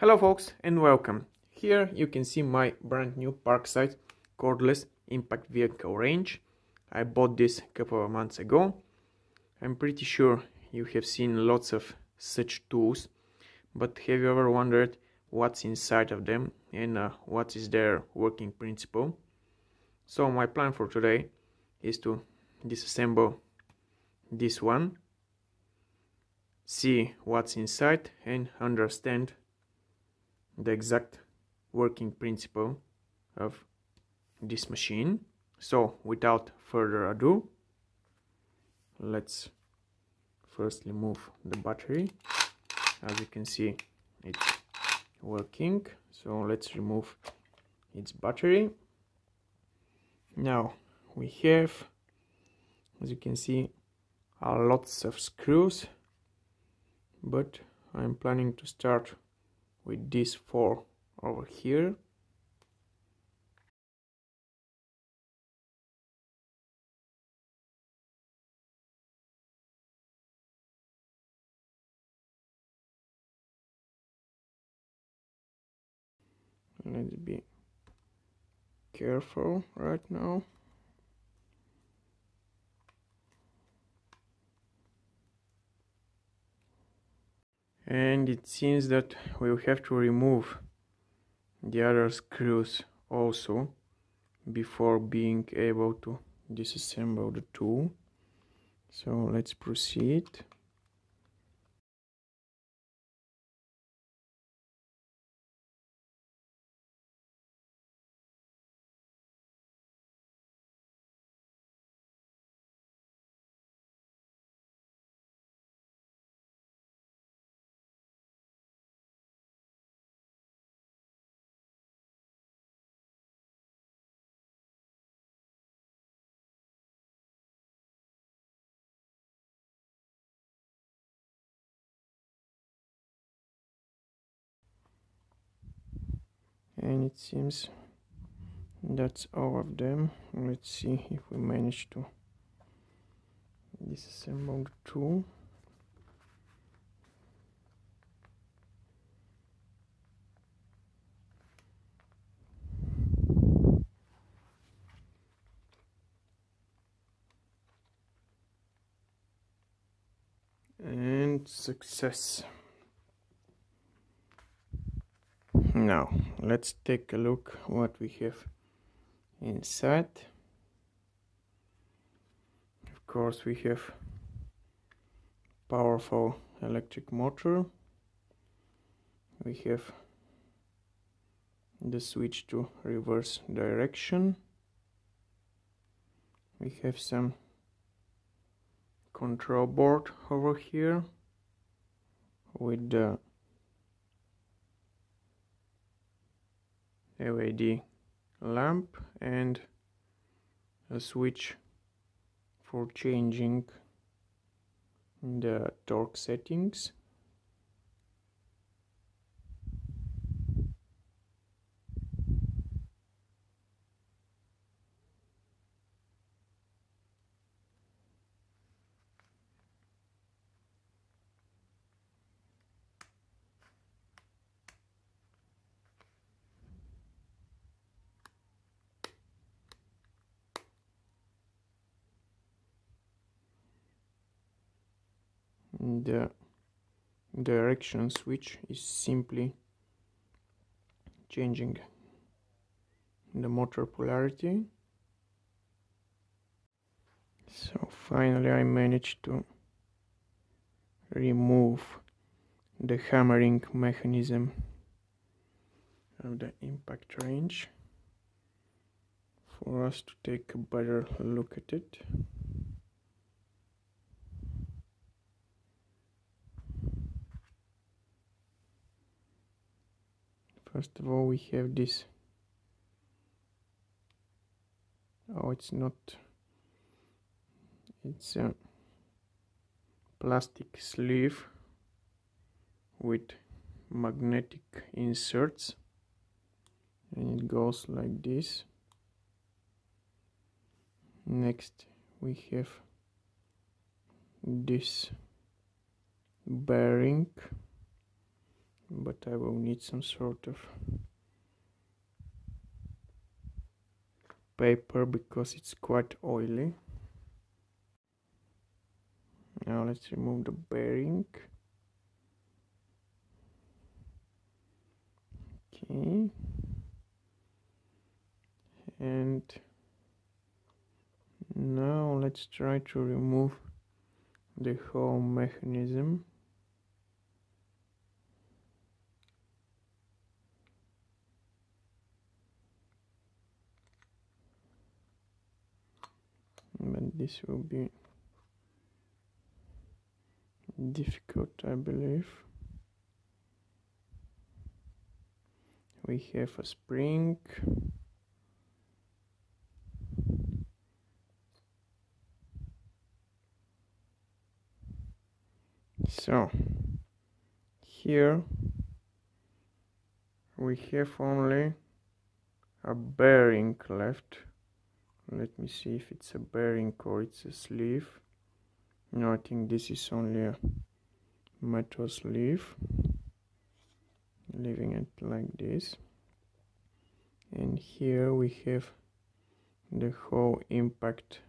Hello folks and welcome. Here you can see my brand new Parkside cordless impact vehicle wrench. I bought this a couple of months ago. I'm pretty sure you have seen lots of such tools, but have you ever wondered what's inside of them and uh, what is their working principle? So my plan for today is to disassemble this one, see what's inside and understand the exact working principle of this machine. So without further ado let's firstly move the battery. As you can see it's working. So let's remove its battery. Now we have as you can see a lots of screws but I'm planning to start with these four over here. Let's be careful right now and it seems that we'll have to remove the other screws also before being able to disassemble the tool. So let's proceed and it seems. That's all of them. Let's see if we manage to disassemble the tool and success now let's take a look what we have inside. Of course we have powerful electric motor. We have the switch to reverse direction. We have some control board over here with the LED lamp and a switch for changing the torque settings the direction switch is simply changing the motor polarity. So finally I managed to remove the hammering mechanism of the impact wrench for us to take a better look at it first of all we have this. Oh it's not. It's a plastic sleeve with magnetic inserts. And it goes like this. Next we have this bearing but I will need some sort of paper because it's quite oily. Now let's remove the bearing. Okay. And now let's try to remove the whole mechanism but this will be difficult I believe. We have a spring. So here we have only a bearing left let me see if it's a bearing or it's a sleeve. No I think this is only a metal sleeve. Leaving it like this. And here we have the whole impact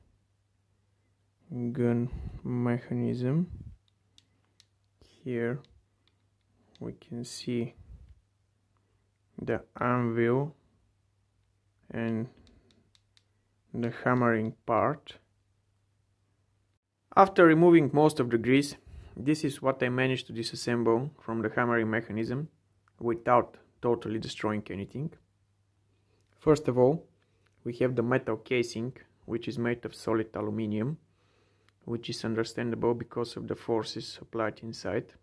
gun mechanism. Here we can see the anvil and the hammering part. After removing most of the grease, this is what I managed to disassemble from the hammering mechanism without totally destroying anything. First of all, we have the metal casing, which is made of solid aluminium, which is understandable because of the forces applied inside.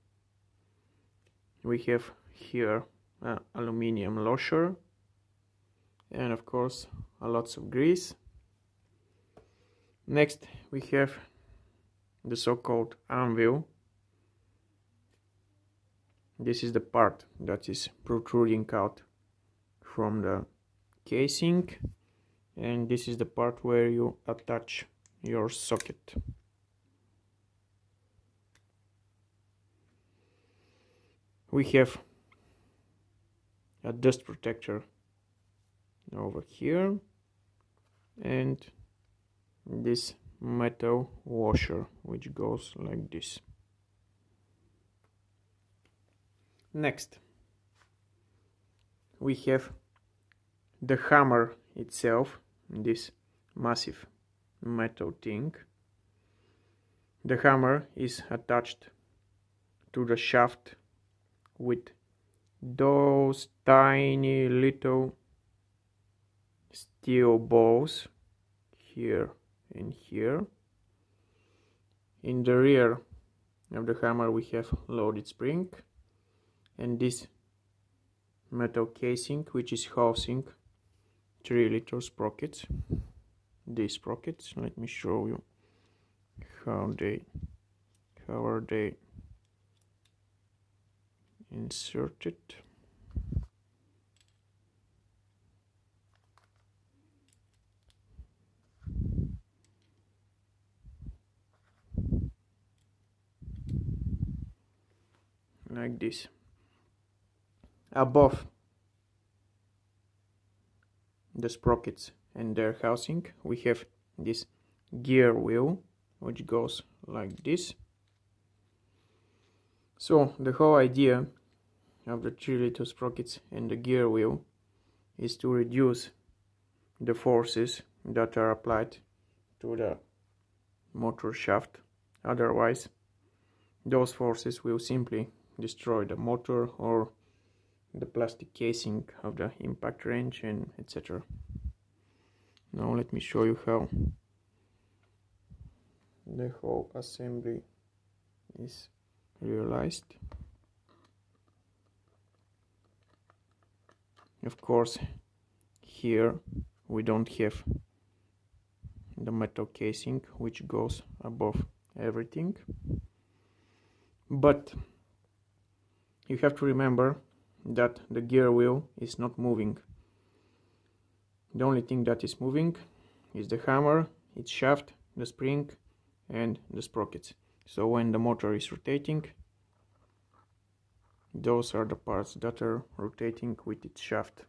We have here uh, aluminium losher and of course a lots of grease Next we have the so-called anvil. This is the part that is protruding out from the casing and this is the part where you attach your socket. We have a dust protector over here and this metal washer which goes like this. Next we have the hammer itself this massive metal thing. The hammer is attached to the shaft with those tiny little steel balls here in here. In the rear of the hammer we have loaded spring and this metal casing which is housing 3 liter sprockets. These sprockets let me show you how they how are they inserted like this. Above the sprockets and their housing we have this gear wheel which goes like this. So the whole idea of the 3 liter sprockets and the gear wheel is to reduce the forces that are applied to the motor shaft. Otherwise those forces will simply destroy the motor or the plastic casing of the impact wrench and etc now let me show you how the whole assembly is realized. Of course here we don't have the metal casing which goes above everything. But you have to remember that the gear wheel is not moving. The only thing that is moving is the hammer, its shaft, the spring and the sprockets. So when the motor is rotating, those are the parts that are rotating with its shaft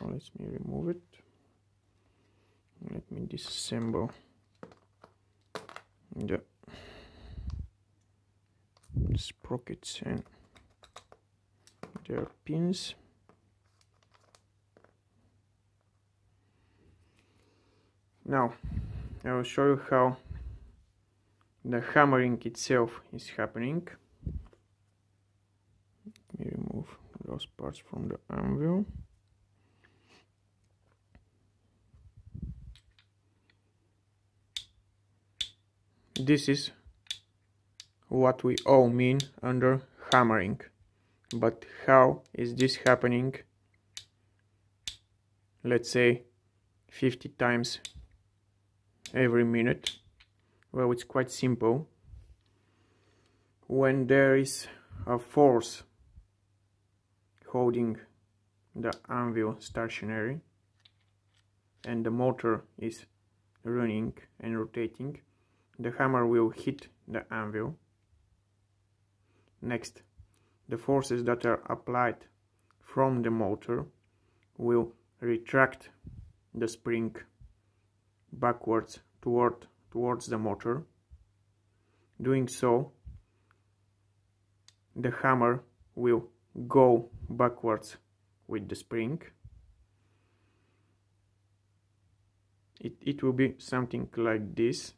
now let me remove it let me disassemble the sprockets and eh? their pins. Now I will show you how the hammering itself is happening. Let me remove those parts from the anvil. This is what we all mean under hammering. But how is this happening? Let's say 50 times every minute. Well it's quite simple. When there is a force holding the anvil stationary and the motor is running and rotating the hammer will hit the anvil. Next, the forces that are applied from the motor will retract the spring backwards toward towards the motor. Doing so, the hammer will go backwards with the spring. It, it will be something like this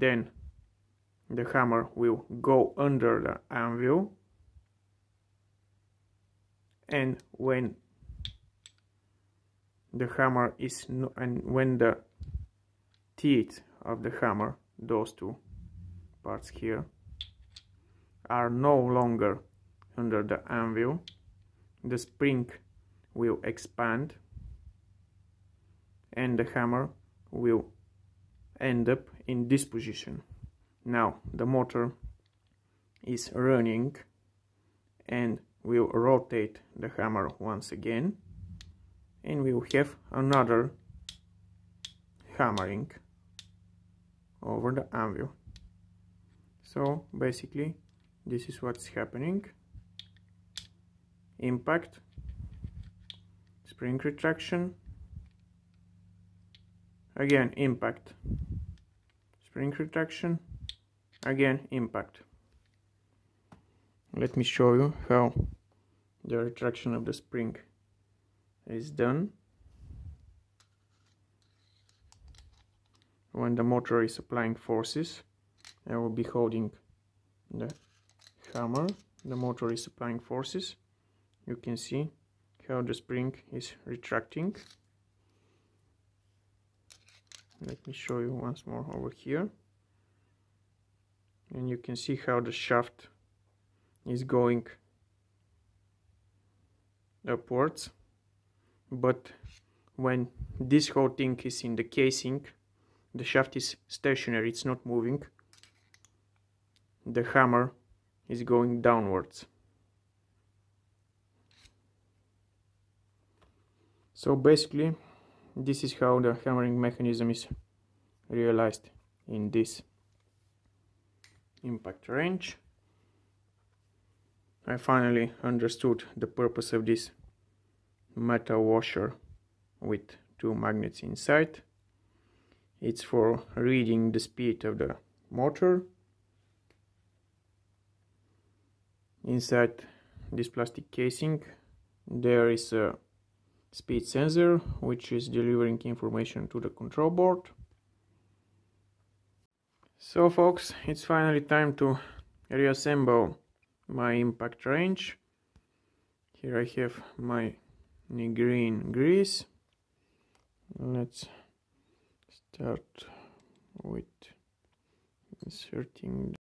then the hammer will go under the anvil. And when the hammer is no, and when the teeth of the hammer those two parts here are no longer under the anvil the spring will expand and the hammer will end up in this position now the motor is running and we'll rotate the hammer once again and we will have another hammering over the anvil. So basically this is what's happening. Impact spring retraction. Again impact spring retraction again impact. Let me show you how the retraction of the spring is done. When the motor is applying forces I will be holding the hammer. The motor is applying forces. You can see how the spring is retracting. Let me show you once more over here and you can see how the shaft is going upwards. But when this whole thing is in the casing the shaft is stationary it's not moving. The hammer is going downwards. So basically this is how the hammering mechanism is realized in this impact wrench. I finally understood the purpose of this metal washer with two magnets inside. It's for reading the speed of the motor. Inside this plastic casing there is a speed sensor which is delivering information to the control board so folks it's finally time to reassemble my impact wrench here I have my green grease. Let's start with inserting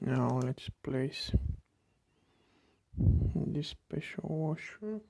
now let's place this special washer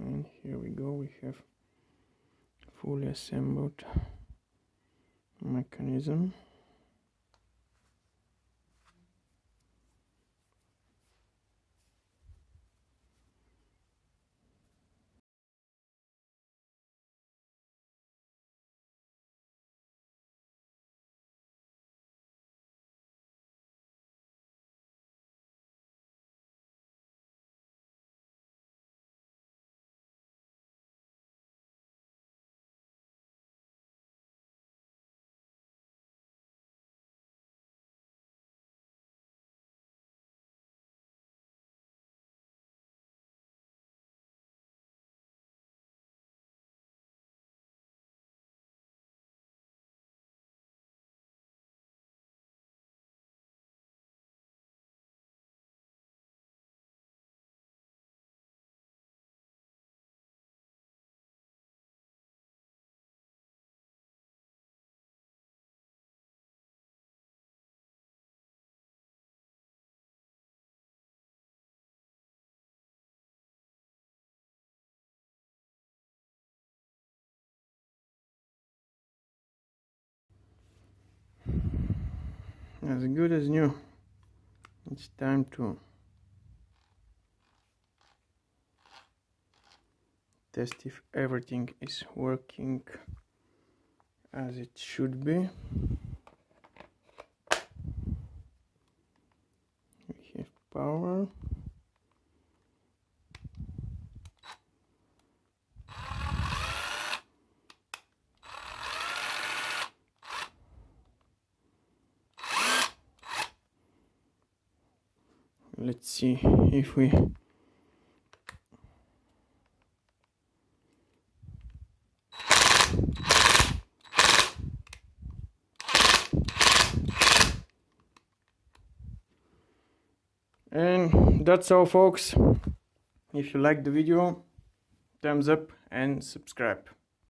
and here we go we have fully assembled mechanism as good as new. It's time to test if everything is working as it should be. We have power let's see if we and that's all folks. If you like the video thumbs up and subscribe